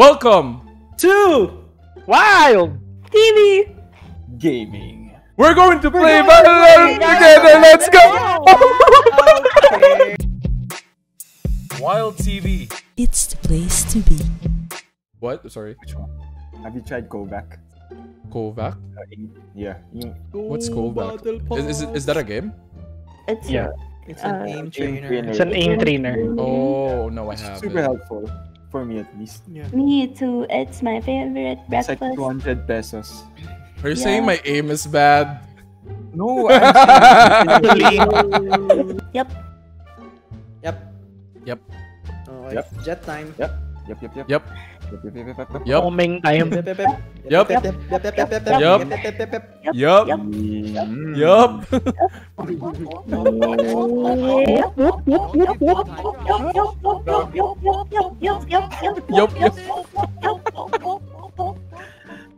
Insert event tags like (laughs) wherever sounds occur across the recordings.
Welcome to Wild! TV. Gaming. We're going to play Valorant together. Let's go. Wild TV. It's the place to be. What? Sorry. Which one? Have you tried Kovac? Kovac. Uh, in- yeah. You, What's Kovac? Is, is, it- is that a game? It's Yeah. It's an Uh, aim aim trainer. trainer. It's an aim trainer. Oh no, I haven't. super helpful. For me at least. me too. It's my favorite breakfast. It's like 200 pesos. Are you Yeah. saying my aim is bad? No, I'm (laughs) yep. Yep. Yep. Oh, okay. Yep. Jett time. Yep, yep, yep. Yep. Yep, yep, yep, yep, yep. Yep. Homing time. Yep. Yep. Yep. Yup. Yep. Yep. Yep. Yep. Yep. Yep. Yup. Yep. Yep. Yep. Yep. Yup. Yep. Yup. Yup. Yup.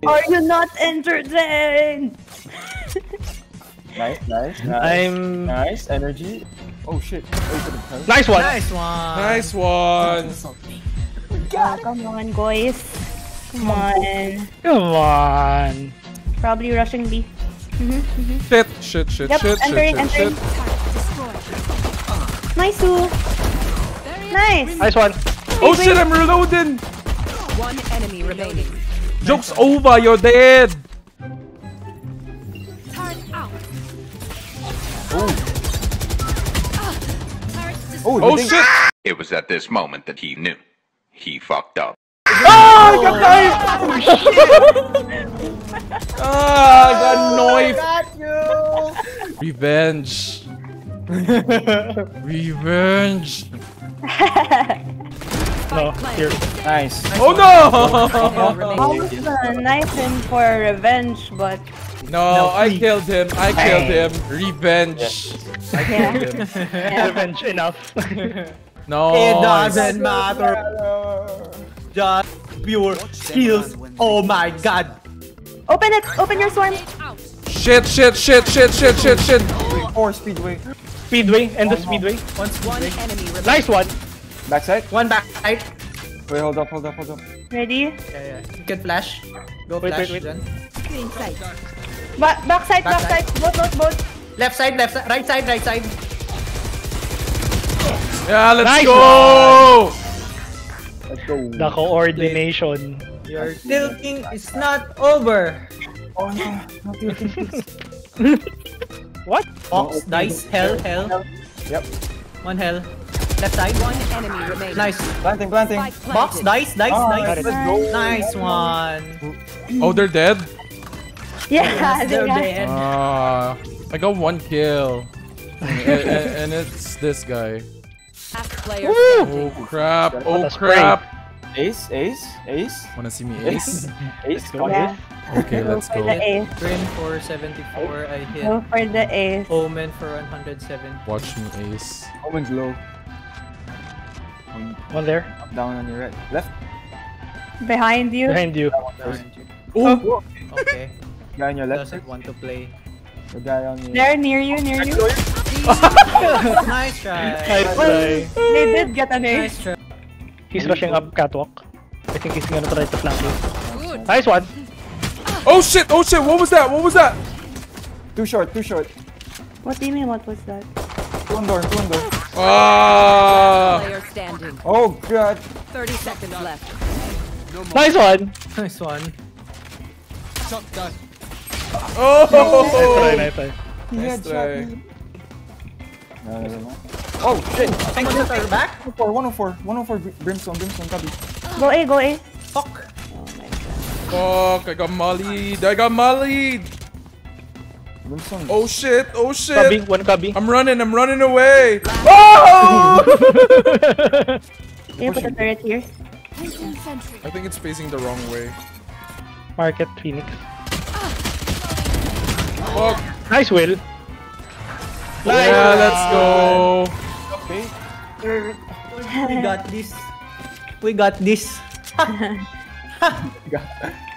Are you not entertained? Nice, nice, nice. I'm Nice, energy. Oh shit. You could've helped. nice one. Nice one. Nice one. Oh, come on, guys. Come on. Come on. Probably rushing B. Shit. Shit. Shit. Yep, Shit. entering, Shit. Shit. entering. Shit. Nice, Sue. Nice. Nice one. Oh shit! I'm reloading. One enemy remaining. Joke's over. You're dead. Ah. Oh, Oh you shit! It was at this moment that he knew. He fucked up. Ah! I got knife! ah! I got knife! Revenge. (laughs) Revenge. No, here. Nice. Oh no! (laughs) I was (laughs) gonna knife him for revenge, but No, I killed him. I killed him. Revenge. I Yeah. killed him. yeah. Revenge enough. No. It doesn't matter. Just pure skills. Oh my god. Open it. Open your swarm. Shit! Shit! Shit! Shit! Shit! Shit! Shit! Four speedway. Speedway, end the speedway. One One speed. enemy remaining. Nice one. Backside. One back side. Wait, hold up, hold up, hold up. Ready? Yeah, yeah. You can flash. Go Wait, flash. wait, wait. Jen. Ba backside, Backside. backside. Both, both, both. Left side, left side, right side, right side. Yeah, let's Nice go! Let's go. The coordination. Your tilting is not over. Oh no, not tilting. (laughs) What? Box, dice, hell, hell. Yep. One hell. Left side. One enemy remaining. Nice. Planting, planting. Box, dice, dice, Ah, dice. let's. Nice one. Oh, they're dead? Yeah, (laughs) They're they are. dead. Ah, I got one kill. (laughs) and, and- and it's this guy. Last player. Oh crap! Oh crap! Ace, ace, ace, Wanna see me ace? ace. (laughs) go. Yeah. Okay, let's for go. the ace. Grin for 74. I hit. Go for the ace. Omen for 107. Watch me ace. Omen's low. One One there. down on your right. Left. Behind you. Behind you. Behind you. Oh! Okay. Guy on your left. Doesn't want to play. The guy on your They're near you, near you. (laughs) nice try. Nice try. They did get an ace. Nice try. He's rushing up catwalk. I think he's gonna try to flank you. Nice one. Oh shit! Oh shit! What was that? What was that? Too short, too short. What do you mean? What was that? Two on door, two on door. Ah! Player standing. Oh god. 30 seconds left. Nice one. Nice one. Shot Oh! Nice try, nice try. Nice try. No, no, no. Oh shit! Someone at our back? 104, 104, 104 Brim- Brimstone, Brimstone, copy. Go A, go A. Fuck. Fuck! I got mollied! I got mollied! Brimstone. Oh shit! Oh Cubby, shit! one cubby. I'm running! I'm running away! (laughs) Oh! (laughs) Can you put a turret here? I think it's facing the wrong way. Market Phoenix. Fuck! Nice Will. Yeah, let's go! Okay. We got this. We got this. (laughs)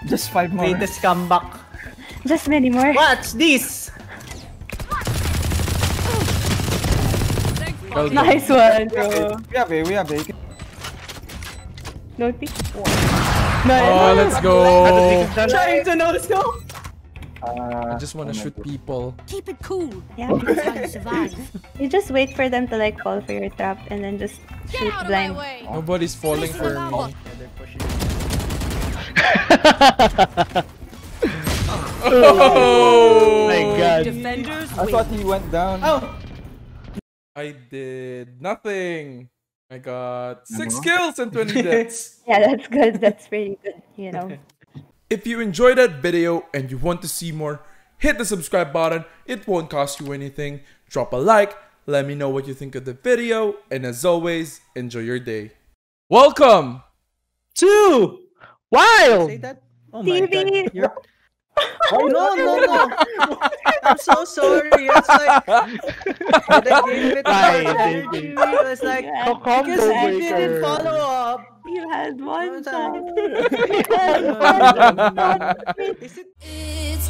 Just five more. Greatest comeback. Just many more. Watch this. Well. Nice one, bro. We have A, we have A. Don't be. Oh, let's go. Trying to notice go. Uh, I just want to shoot people. Keep it cool. Yeah. (laughs) That's how you survive. You just wait for them to like fall for your trap and then just shoot blind. (laughs) Nobody's falling for me. (laughs) Oh my god. Defenders I thought he went down. Oh, I did nothing. I got six Uh-huh. kills and 20 deaths. Yeah, that's good. That's pretty good. You know. If you enjoyed that video and you want to see more, hit the subscribe button. It won't cost you anything. Drop a like. Let me know what you think of the video. And as always, enjoy your day. Welcome! to Wild! Say that. Oh my TV. God. You're... Oh, no, no, no. (laughs) I'm so sorry. It's like (laughs) the game with Ay, more baby. energy. It's like Yeah. Because I breaker. didn't follow up. You had one One time. time. (laughs) You had oh, one time. Is it It's